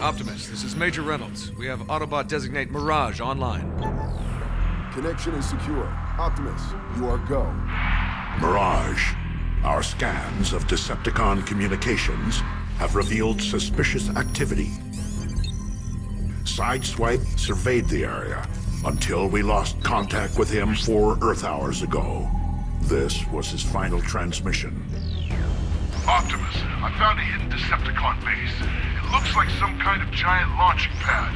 Optimus, this is Major Reynolds. We have Autobot designate Mirage online. Connection is secure. Optimus, you are go. Mirage, our scans of Decepticon communications have revealed suspicious activity. Sideswipe surveyed the area until we lost contact with him four Earth hours ago. This was his final transmission. Optimus, I found a hidden Decepticon base. Looks like some kind of giant launching pad.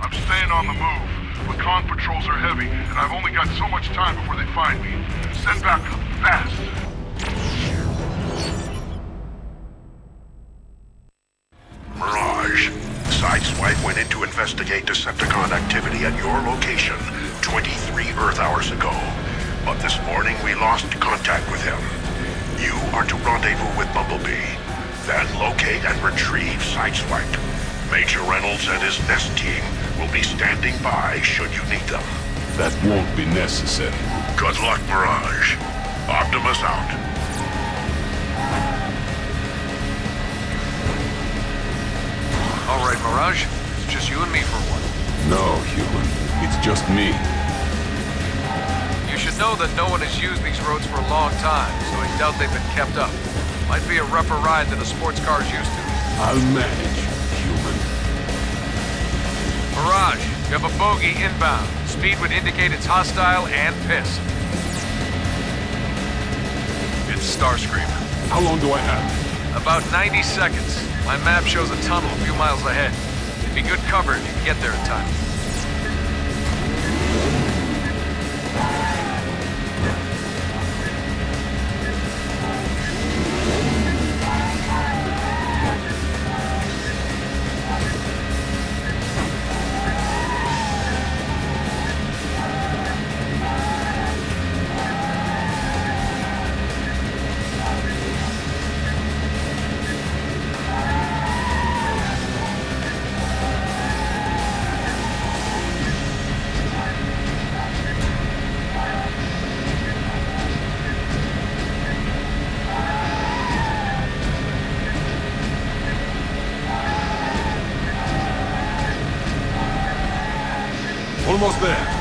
I'm staying on the move. Recon patrols are heavy, and I've only got so much time before they find me. Send backup, fast! Mirage, Sideswipe went in to investigate Decepticon activity at your location 23 Earth hours ago. But this morning we lost contact with him. You are to rendezvous with Bumblebee, then locate and retrieve Sideswipe. Major Reynolds and his Nest team will be standing by should you need them. That won't be necessary. Good luck, Mirage. Optimus out. All right, Mirage. It's just you and me for one. No, human. It's just me. You should know that no one has used these roads for a long time, so I doubt they've been kept up. Might be a rougher ride than a sports car's used to. I'll manage, human. Mirage, you have a bogey inbound. Speed would indicate it's hostile and pissed. It's Starscream. How long do I have? About 90 seconds. My map shows a tunnel a few miles ahead. It'd be good cover if you can get there in time. Almost there.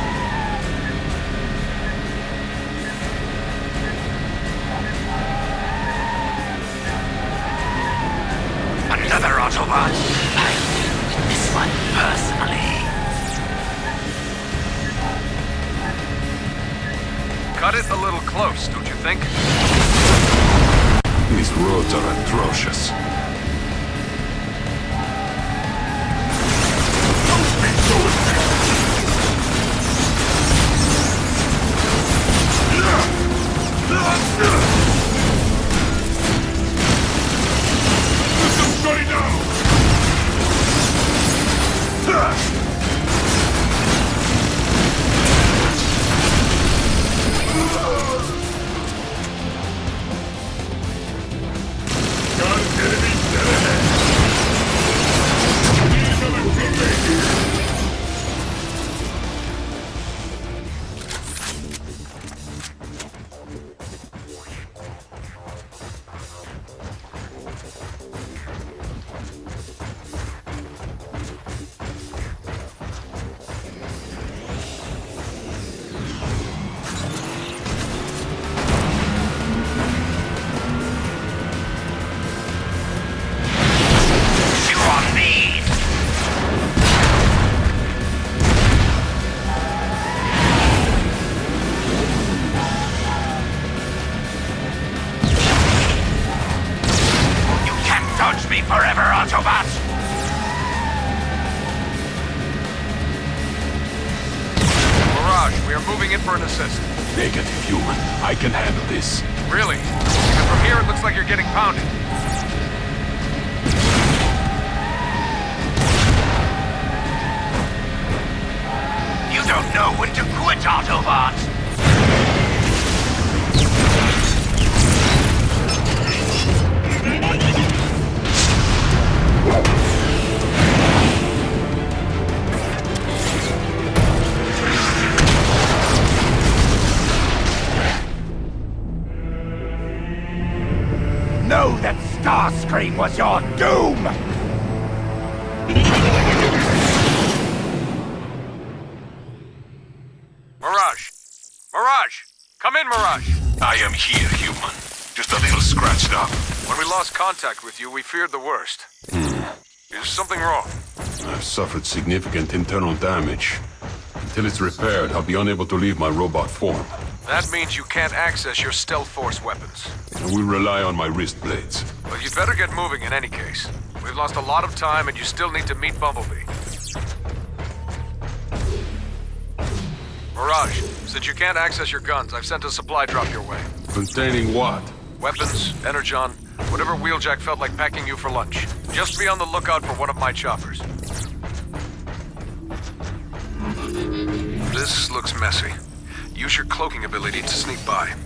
Was your doom! Mirage! Mirage! Come in, Mirage! I am here, human. Just a little scratched up. When we lost contact with you, we feared the worst. Hmm. Is something wrong? I've suffered significant internal damage. Until it's repaired, I'll be unable to leave my robot form. That means you can't access your Stealth Force weapons. I will rely on my wrist blades. But you'd better get moving in any case. We've lost a lot of time and you still need to meet Bumblebee. Mirage, since you can't access your guns, I've sent a supply drop your way. Containing what? Weapons, energon, whatever Wheeljack felt like packing you for lunch. Just be on the lookout for one of my choppers. This looks messy. Use your cloaking ability to sneak by.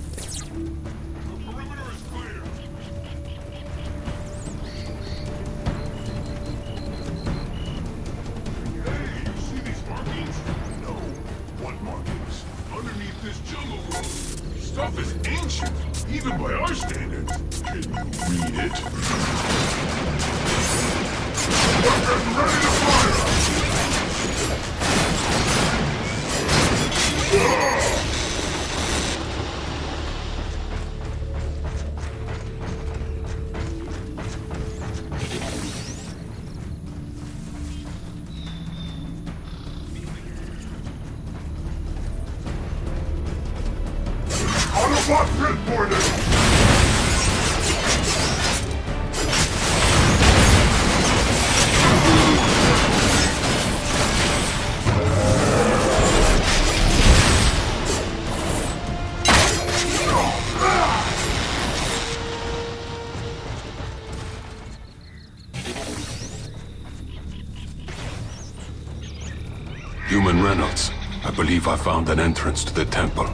I found an entrance to the temple.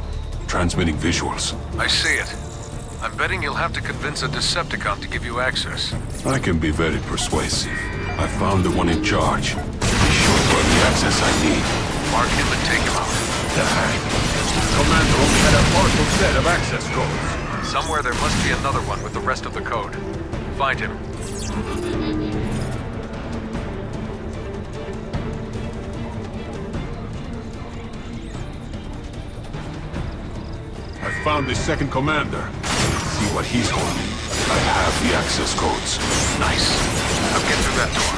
Transmitting visuals. I see it. I'm betting you'll have to convince a Decepticon to give you access. I can be very persuasive. I found the one in charge. He should put the access I need. Mark him and take him out. Commander only had a partial set of access codes. Somewhere there must be another one with the rest of the code. Find him. Found the second commander. See what he's holding. I have the access codes. Nice. Now get through that door.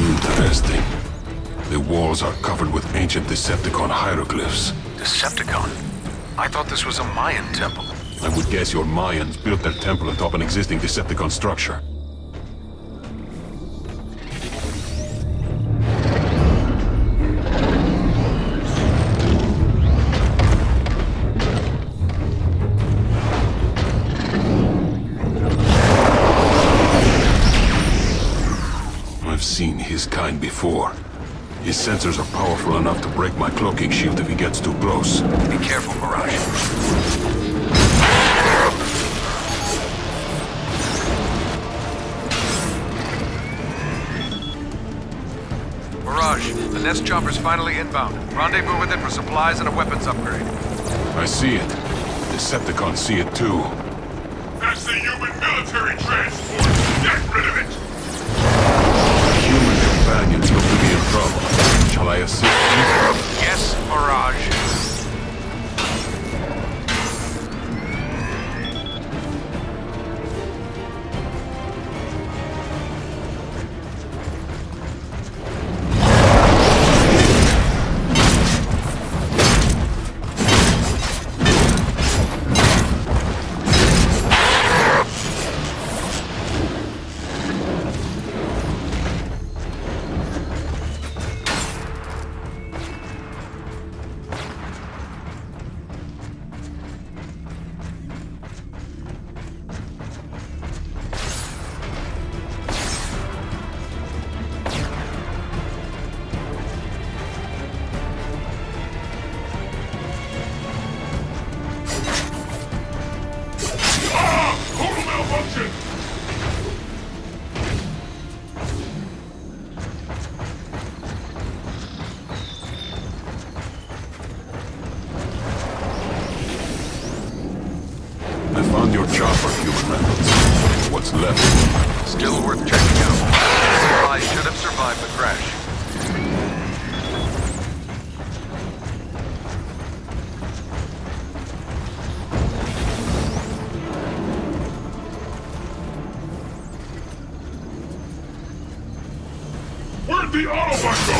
Interesting. The walls are covered with ancient Decepticon hieroglyphs. Decepticon? I thought this was a Mayan temple. I would guess your Mayans built their temple atop an existing Decepticon structure. I've seen his kind before. His sensors are powerful enough to break my cloaking shield if he gets too close. Be careful, Mirage. Mirage, the Nest chopper's finally inbound. Rendezvous with it for supplies and a weapons upgrade. I see it. Decepticons see it too. That's the human military transport! Get rid of it! Human companions look to be in trouble. Shall I assist you? Yes, Mirage. The Autobot go?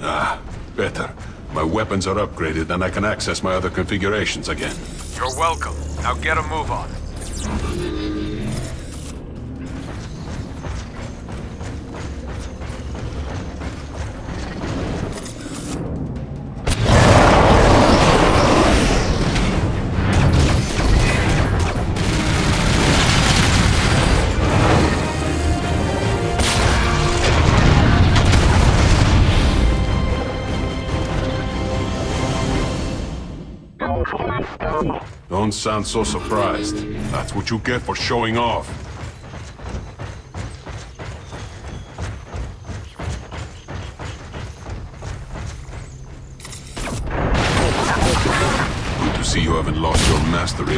Ah, better. My weapons are upgraded and I can access my other configurations again. You're welcome. Now get a move on. Don't sound so surprised. That's what you get for showing off. Good to see you haven't lost your mastery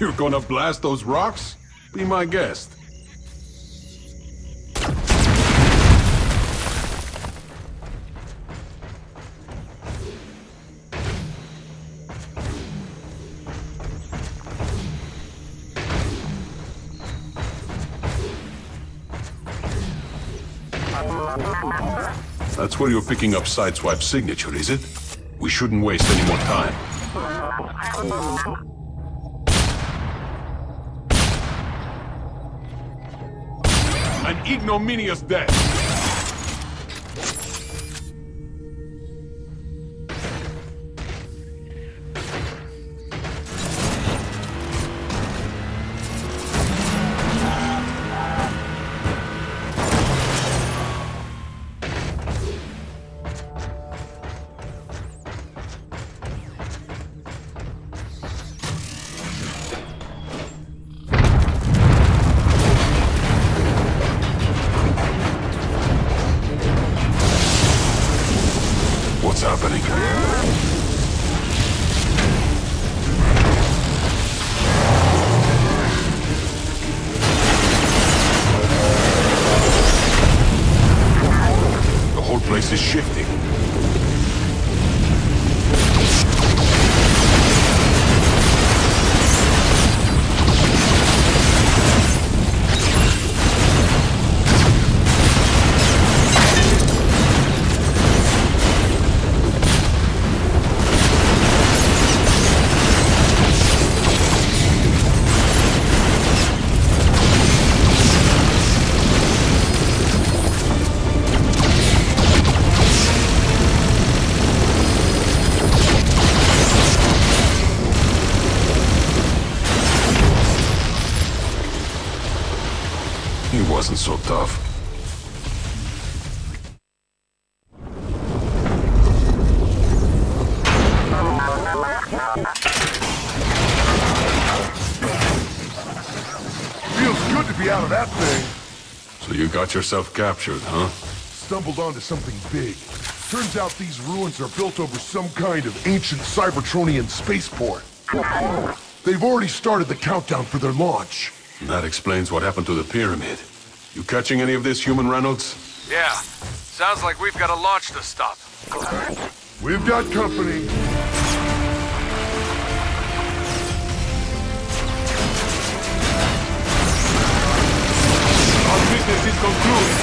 You're gonna blast those rocks? Be my guest. That's where you're picking up Sideswipe's signature, is it? We shouldn't waste any more time. Ignominious death! So you got yourself captured, huh? Stumbled onto something big. Turns out these ruins are built over some kind of ancient Cybertronian spaceport. They've already started the countdown for their launch. That explains what happened to the pyramid. You catching any of this, human Reynolds? Yeah. Sounds like we've got a launch to stop. We've got company. Business is concluded.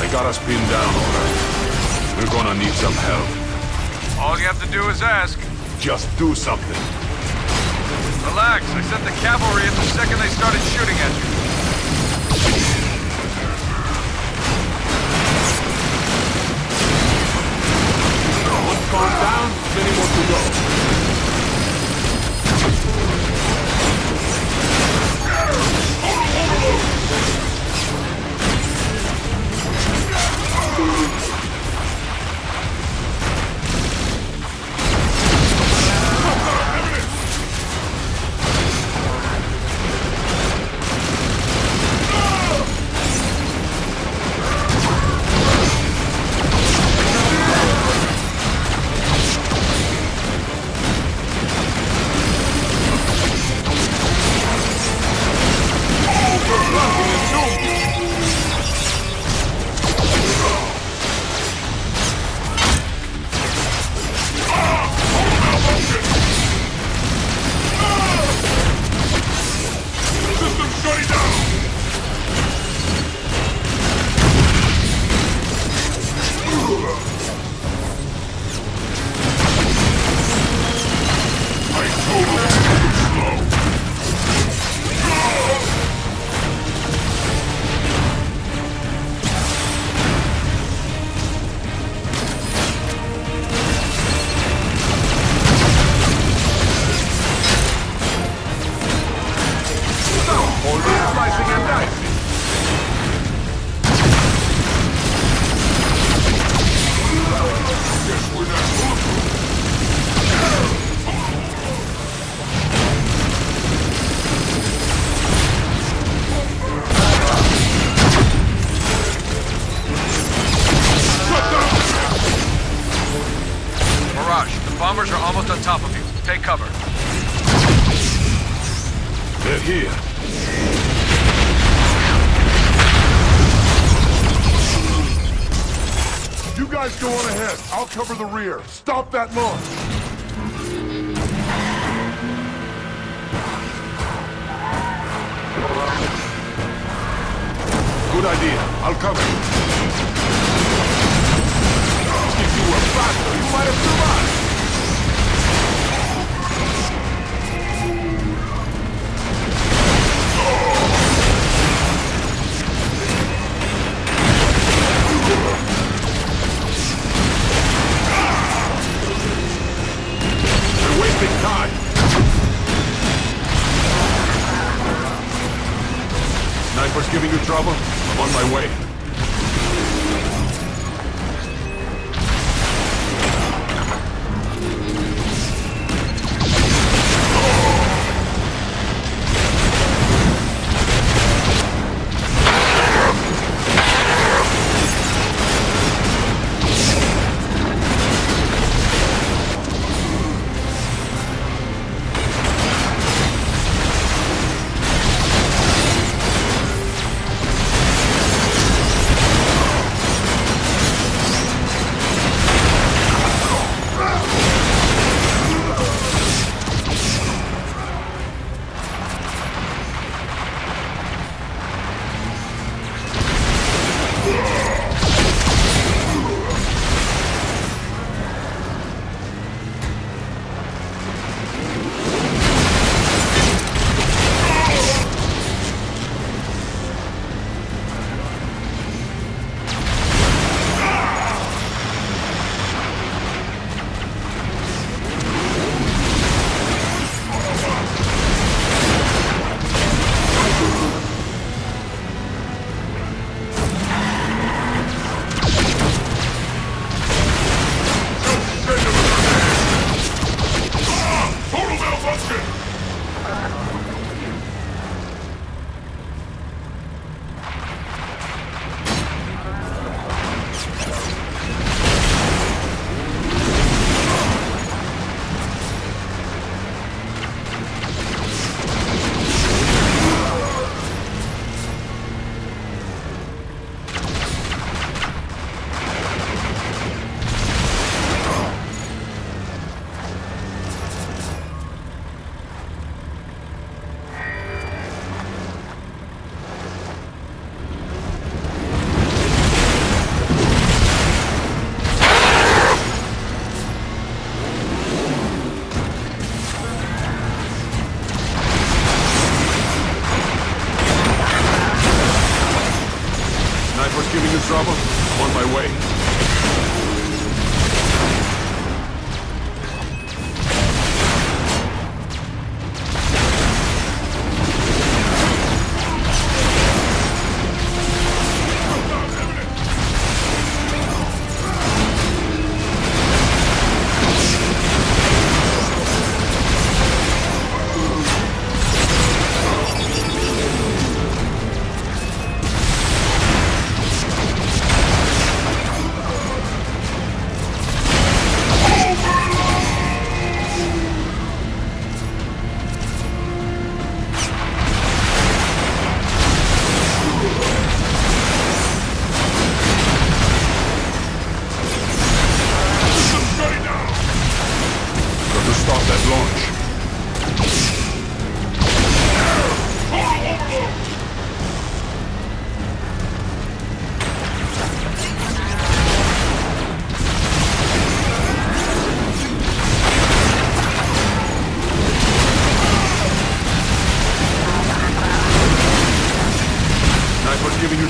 They got us pinned down, all right. We're gonna need some help. All you have to do is ask. Just do something. Relax, I sent the cavalry in the second they started shooting at you. One's down, many more to go. System that launch. Good idea. I'll cover you. If you were faster, you might have survived. Trouble? I'm on my way.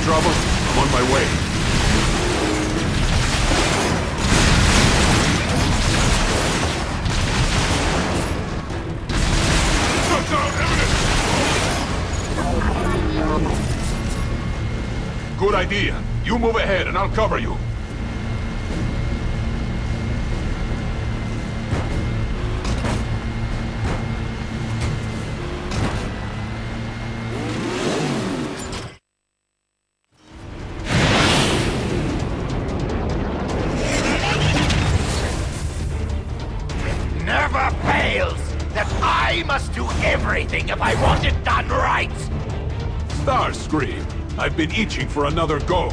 Trouble? I'm on my way. Good idea. You move ahead and I'll cover you. Everything if I want it done right. Starscream, I've been itching for another go.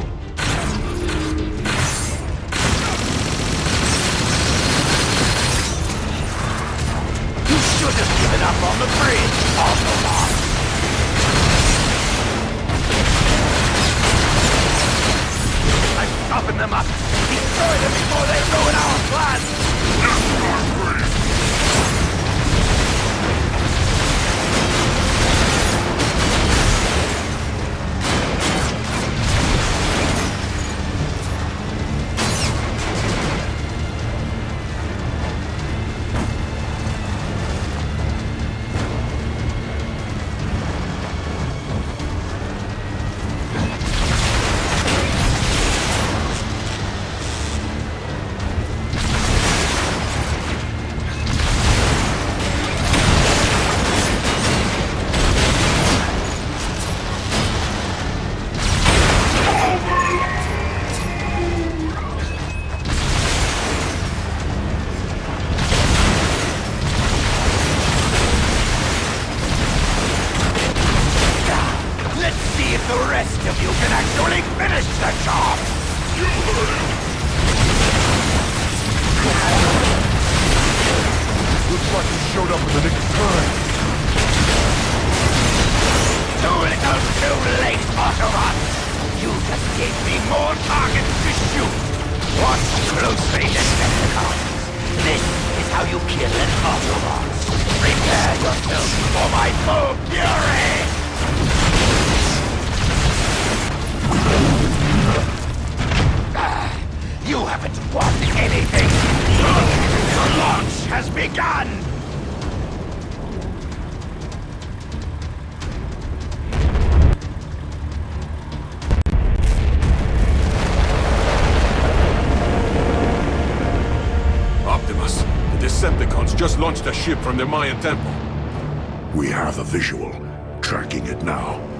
You should have given up on the bridge, Autobot. I've toughened them up. Destroy them before they ruin our plans. Gave me more targets to shoot! Watch closely, Decepticons! This is how you kill an Autobot! Prepare yourself for my full fury! Ah, You haven't won anything! The launch has begun! Just launched a ship from the Mayan temple. We have a visual. Tracking it now.